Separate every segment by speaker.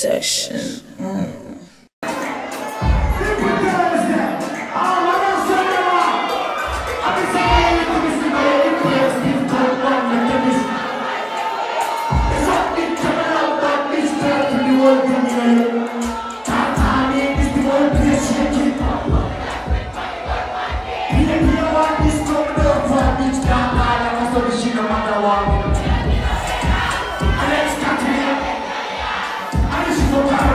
Speaker 1: section. Thank you.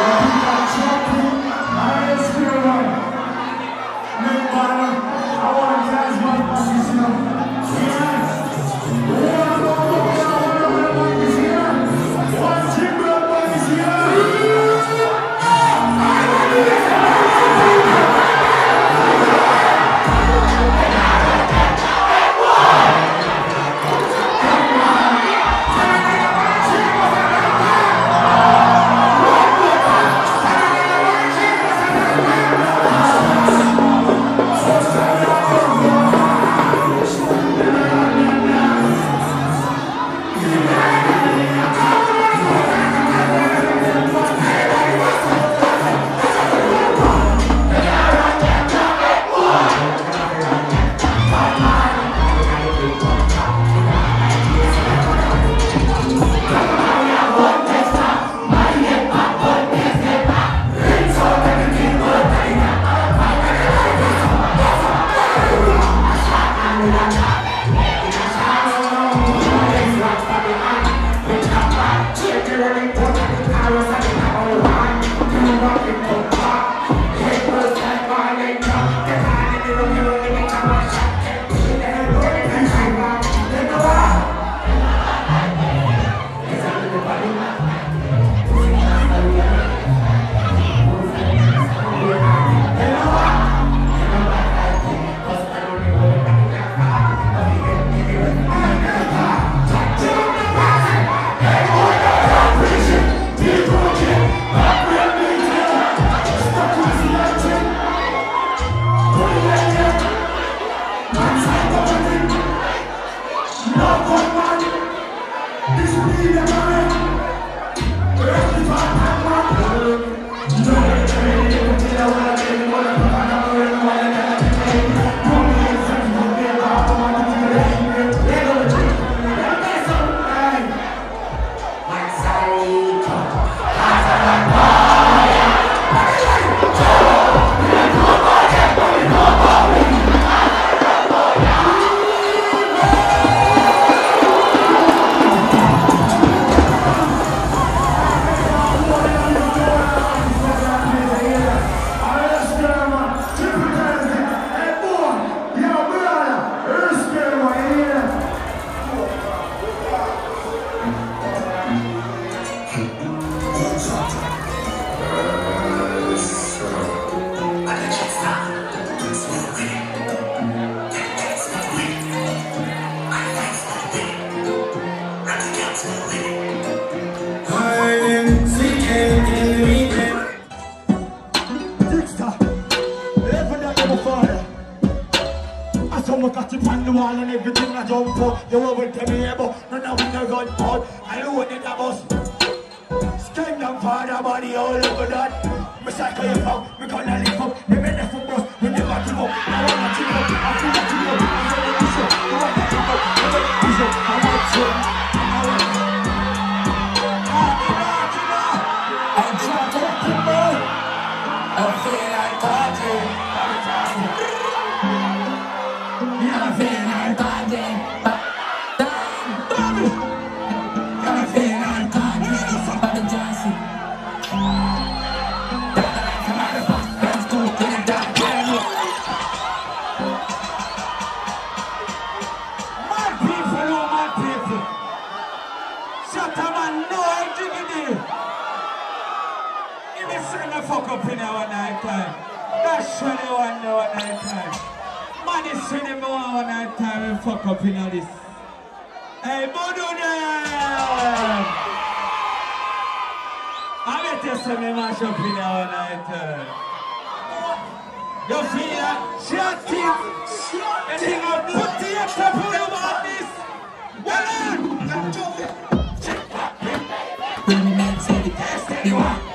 Speaker 1: Obrigado, Mm.
Speaker 2: wall and everything I jump out. You will tell me about none of the run out. I what it was. Scream down for the body all over that. Me cycle you up, me gonna lift up. Me me left from bros, me never give up. I wanna give up, I feel night time. Man is sending me one night time and fuck up in all this. Hey, Budu them! I bet you send me mash up in our night time. You feel that? Shut it! Anything I put to your top of your bodies! Well on!
Speaker 3: When man said it,
Speaker 2: Stay on!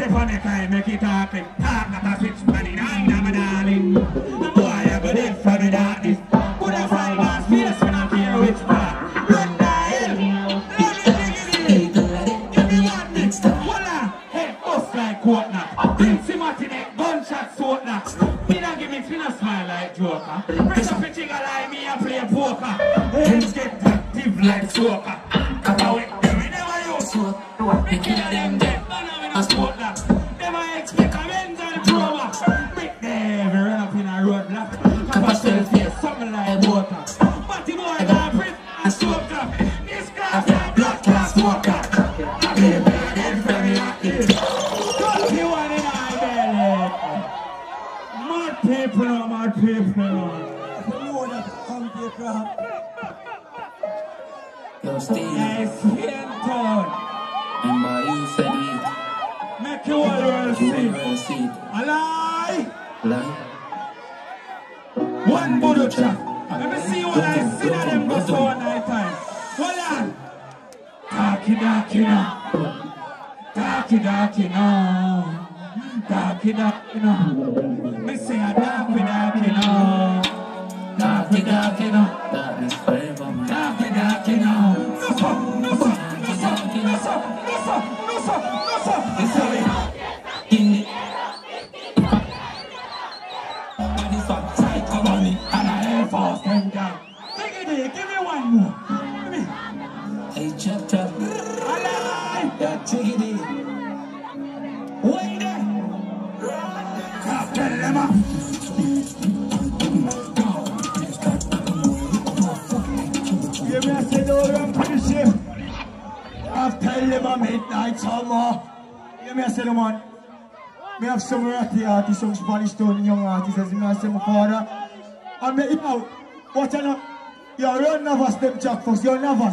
Speaker 3: The
Speaker 2: crime, make it happen. Talk not a switch money, I'm not my darling. The boy I go dead from the darkness. Put a five bars, face when I care which part. Run the in.
Speaker 3: I
Speaker 2: a Joker. Press up a jigger like me and play poker. Heads get active like I went there, we never use. Kill them dead, man, I'm in a
Speaker 3: yo, Steve,
Speaker 2: Yes, Hinton.
Speaker 3: remember you said it.
Speaker 2: Make you all see
Speaker 3: it.
Speaker 2: A lie.
Speaker 3: Like,
Speaker 2: One chap. Darky darky no. Darky darky no. Darky darky no. Me say a darky darky no. Darky darky no.
Speaker 3: darkness forever, man.
Speaker 2: Darky darky no. No so, no so, no so, no so, no so, no so, no so. Take. Wait there. Can't tell them up. Yeah, me I said all around for the. I've tell them a midnight summer. I said them one. Me have some ratty artists, some Spanish young artists, as me I say father. You you you're run never step jack first, you're never.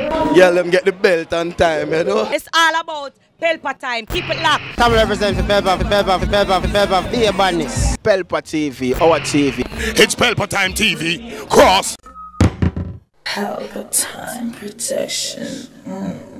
Speaker 4: Yeah, let them get the belt on time, you know.
Speaker 5: It's all about Pelpa time. Keep it locked.
Speaker 6: Come represent for Pelpa, for Pelpa, for Pelpa, for Pelpa, be a badness.
Speaker 4: Pelpa TV, our TV. It's Pelpa time TV. Cross.
Speaker 3: Pelpa time protection. Mm.